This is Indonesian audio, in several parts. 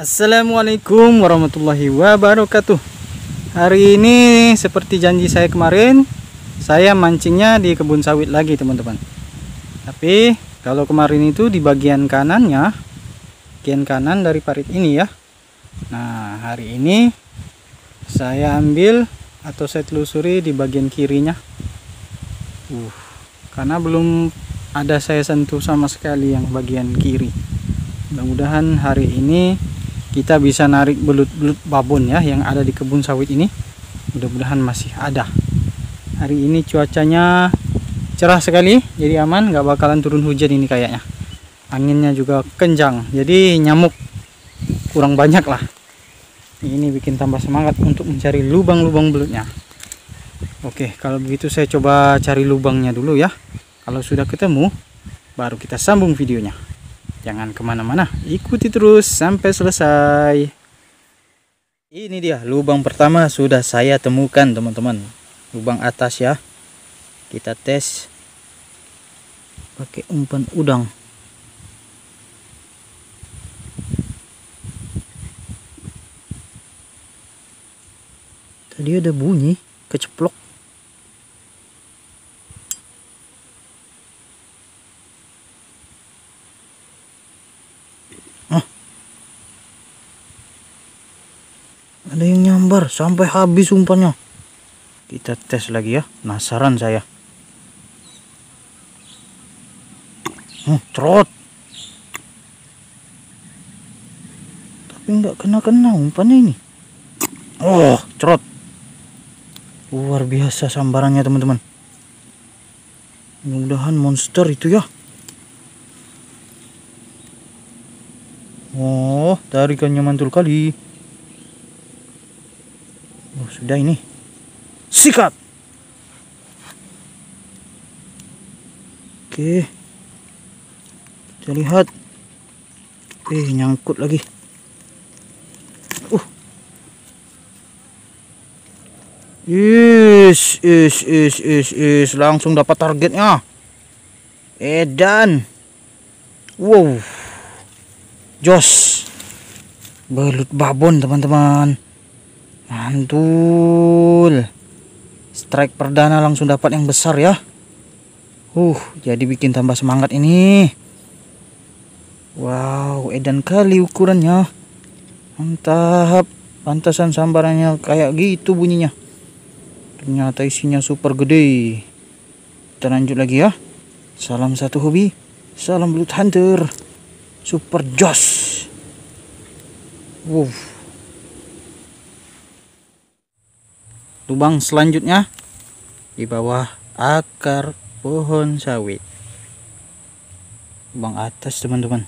Assalamualaikum warahmatullahi wabarakatuh. Hari ini seperti janji saya kemarin Saya mancingnya di kebun sawit lagi teman-teman. Tapi kalau kemarin itu di bagian kanannya Bagian kanan dari parit ini ya. Nah hari ini Saya ambil atau saya telusuri di bagian kirinya. Uh, Karena belum ada saya sentuh sama sekali yang bagian kiri. Mudah-mudahan hari ini kita bisa narik belut-belut babon ya yang ada di kebun sawit ini. Mudah-mudahan masih ada. Hari ini cuacanya cerah sekali jadi aman nggak bakalan turun hujan ini kayaknya. Anginnya juga kencang jadi nyamuk kurang banyak lah. Ini bikin tambah semangat untuk mencari lubang-lubang belutnya. Oke kalau begitu saya coba cari lubangnya dulu ya. Kalau sudah ketemu baru kita sambung videonya Jangan ke mana-mana, ikuti terus sampai selesai. Ini dia lubang pertama sudah saya temukan teman-teman. Lubang atas ya. Kita tes pakai umpan udang. Tadi ada bunyi keceplok. Ada yang nyambar sampai habis umpannya kita tes lagi ya penasaran saya. Hmm, trot tapi nggak kena-kena umpannya ini. Oh trot luar biasa sambarannya teman-teman. Mudah-mudahan monster itu ya. Oh tarikannya mantul kali Oh, sudah ini. Sikat. Oke. Kita lihat. Eh, nyangkut lagi. Uh. Is, is, is, is, is. Langsung dapat targetnya. Edan. Wow. Jos. Belut babon, teman-teman mantul. Strike perdana langsung dapat yang besar ya. Uh jadi bikin tambah semangat ini. Wow edan kali ukurannya. Mantap. Pantasan sambarannya kayak gitu bunyinya. Ternyata isinya super gede. Kita lanjut lagi ya. Salam satu hobi salam blood hunter. Super jos wow lubang selanjutnya di bawah akar pohon sawit lubang atas teman-teman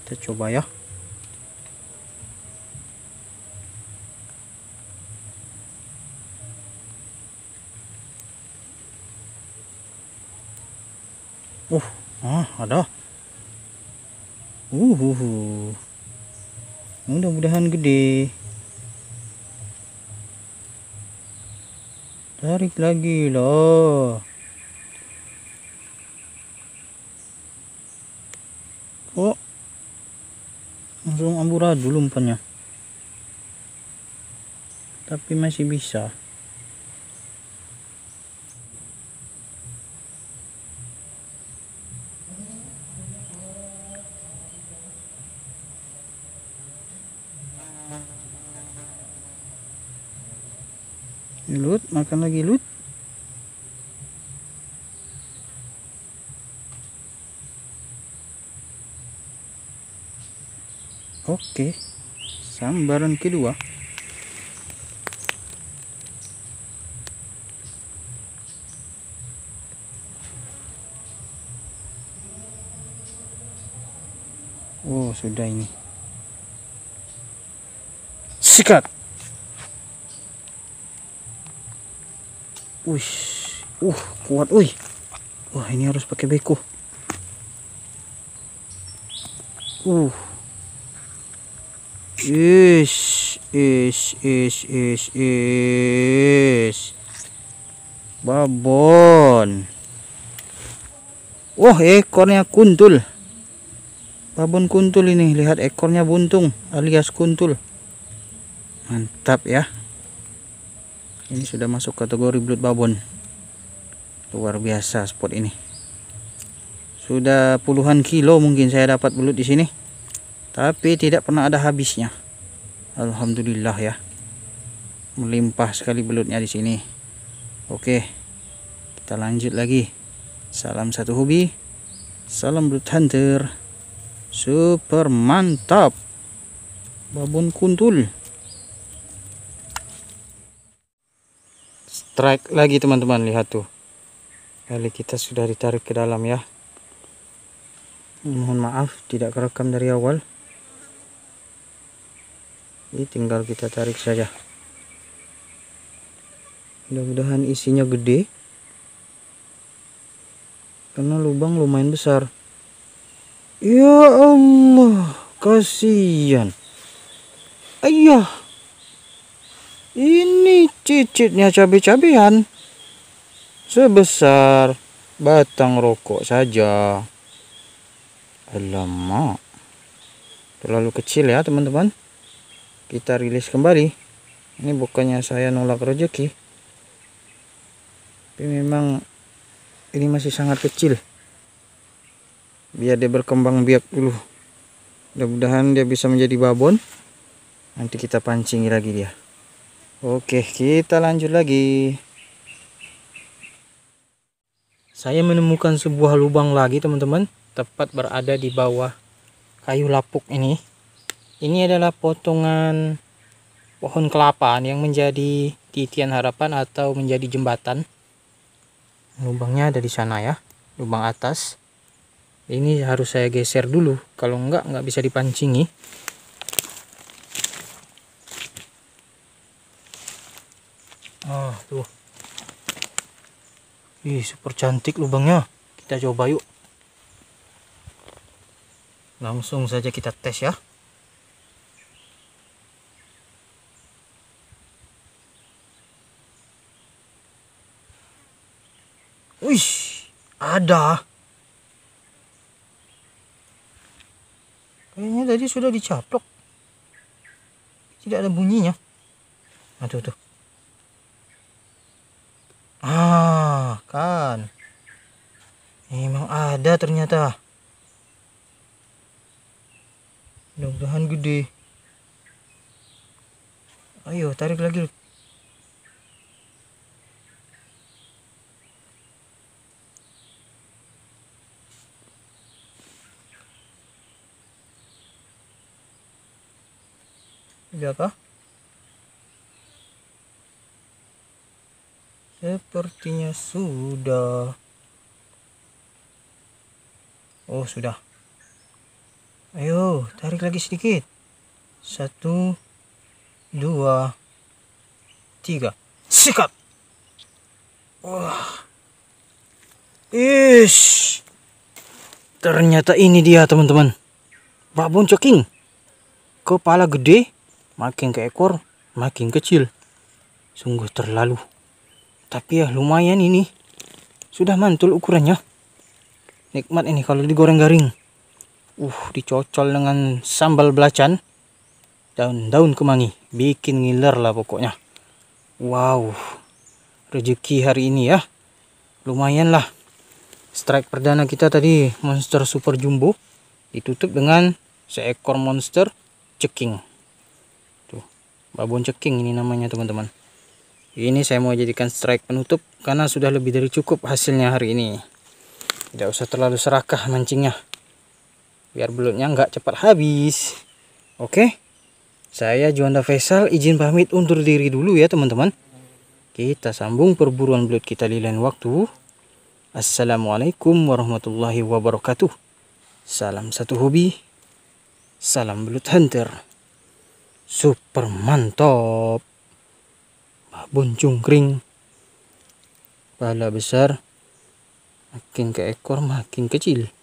kita coba ya Uh, ah, ada. Uh, uh, uh. mudah-mudahan gede. Tarik lagi loh. Kok langsung amburadul umpannya? Tapi masih bisa Lut, makan lagi Lut. Oke. Sambaran kedua. Oh, sudah ini. Sikat. Wih, uh, kuat, wih. Wah, ini harus pakai beko. Uh. Is, is, is, is, is. Babon. Wah, ekornya kuntul. babon kuntul ini lihat ekornya buntung alias kuntul mantap ya ini sudah masuk kategori blood babon luar biasa spot ini. Sudah puluhan kilo mungkin saya dapat belut di sini. Tapi tidak pernah ada habisnya. Alhamdulillah ya. Melimpah sekali belutnya di sini. Oke. Kita lanjut lagi. Salam satu hobi. Salam belut hunter. Super mantap. Babon kuntul strike lagi teman-teman. Lihat tuh. Kali kita sudah ditarik ke dalam ya. Mohon maaf tidak kerekam dari awal. Ini tinggal kita tarik saja. Mudah-mudahan isinya gede. Karena lubang lumayan besar. Ya Allah kasihan. Ayah ini cicitnya cabai-cabean sebesar batang rokok saja. Alamak terlalu kecil ya teman-teman. Kita rilis kembali. Ini bukannya saya nolak rezeki. Tapi memang ini masih sangat kecil. Biar dia berkembang biak dulu. Mudah-mudahan dia bisa menjadi babon. Nanti kita pancing lagi dia oke kita lanjut lagi. Saya menemukan sebuah lubang lagi teman-teman. Tepat berada di bawah kayu lapuk ini. Ini adalah potongan pohon kelapa yang menjadi titian harapan atau menjadi jembatan. Lubangnya ada di sana ya lubang atas. Ini harus saya geser dulu. Kalau enggak enggak bisa dipancingi ah tuh ih super cantik lubangnya kita coba yuk langsung saja kita tes ya Wih, ada. Kayaknya tadi sudah dicaplok. Tidak ada bunyinya. Nah, tuh, tuh. Ah, kan. Memang ada ternyata. Mudah-mudahan gede. Ayo, tarik lagi. Sudahkah? Sepertinya sudah. Oh, sudah. Ayo, tarik lagi sedikit. Satu, dua, tiga. Sikat! Wah. Ish. Ternyata ini dia, teman-teman. Babon coking. Kepala gede, makin ke ekor makin kecil sungguh terlalu tapi ya lumayan ini. Sudah mantul ukurannya. Nikmat ini kalau digoreng garing uh dicocol dengan sambal belacan. Daun-daun kemangi. Bikin ngiler lah pokoknya. Wow rezeki hari ini ya. Lumayan lah. Strike perdana kita tadi monster super jumbo. Ditutup dengan seekor monster ceking. Babon ceking ini namanya teman-teman ini saya mau jadikan strike penutup karena sudah lebih dari cukup hasilnya hari ini. Tidak usah terlalu serakah mancingnya. Biar belutnya nggak cepat habis. Oke? Saya Juanda Faisal izin pamit undur diri dulu ya teman-teman. Kita sambung perburuan belut kita di lain waktu. Assalamualaikum warahmatullahi wabarakatuh. Salam satu hobi. Salam belut hunter. Super mantap babon cungkring. Pala besar. Makin ke ekor makin kecil